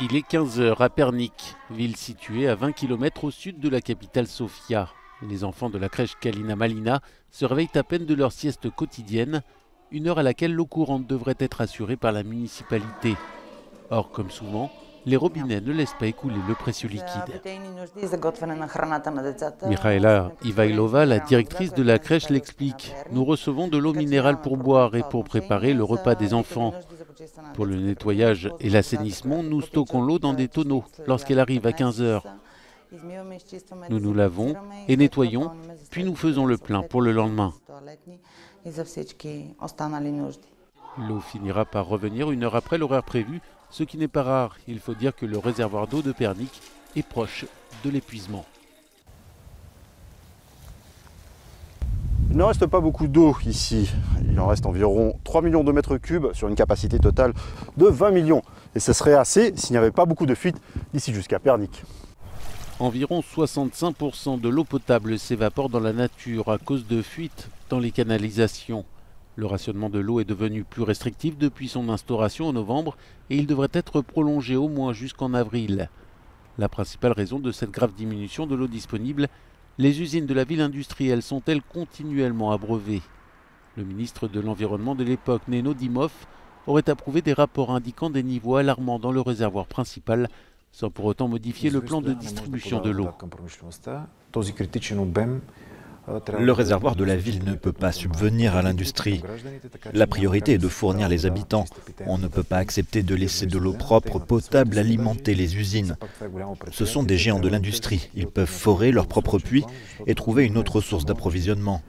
Il est 15h à Pernik, ville située à 20 km au sud de la capitale Sofia. Les enfants de la crèche Kalina Malina se réveillent à peine de leur sieste quotidienne, une heure à laquelle l'eau courante devrait être assurée par la municipalité. Or, comme souvent, les robinets ne laissent pas écouler le précieux liquide. Mikhaela Ivailova, la directrice de la crèche, l'explique. Nous recevons de l'eau minérale pour boire et pour préparer le repas des enfants. Pour le nettoyage et l'assainissement, nous stockons l'eau dans des tonneaux lorsqu'elle arrive à 15 heures. Nous nous lavons et nettoyons, puis nous faisons le plein pour le lendemain. L'eau finira par revenir une heure après l'horaire prévu, ce qui n'est pas rare. Il faut dire que le réservoir d'eau de Pernic est proche de l'épuisement. Ne reste pas beaucoup d'eau ici. Il en reste environ 3 millions de mètres cubes sur une capacité totale de 20 millions. Et ce serait assez s'il n'y avait pas beaucoup de fuites d'ici jusqu'à Pernic. Environ 65% de l'eau potable s'évapore dans la nature à cause de fuites dans les canalisations. Le rationnement de l'eau est devenu plus restrictif depuis son instauration en novembre et il devrait être prolongé au moins jusqu'en avril. La principale raison de cette grave diminution de l'eau disponible les usines de la ville industrielle sont-elles continuellement abreuvées? Le ministre de l'Environnement de l'époque, Neno Dimov, aurait approuvé des rapports indiquant des niveaux alarmants dans le réservoir principal, sans pour autant modifier le plan de distribution de l'eau. Le réservoir de la ville ne peut pas subvenir à l'industrie. La priorité est de fournir les habitants. On ne peut pas accepter de laisser de l'eau propre, potable, alimenter les usines. Ce sont des géants de l'industrie. Ils peuvent forer leur propre puits et trouver une autre source d'approvisionnement.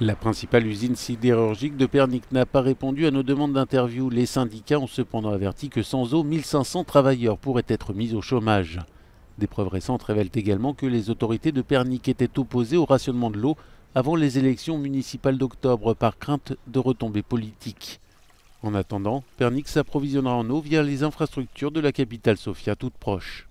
La principale usine sidérurgique de Pernik n'a pas répondu à nos demandes d'interview. Les syndicats ont cependant averti que sans eau, 1500 travailleurs pourraient être mis au chômage. Des preuves récentes révèlent également que les autorités de Pernic étaient opposées au rationnement de l'eau avant les élections municipales d'octobre par crainte de retombées politiques. En attendant, Pernic s'approvisionnera en eau via les infrastructures de la capitale Sofia toute proche.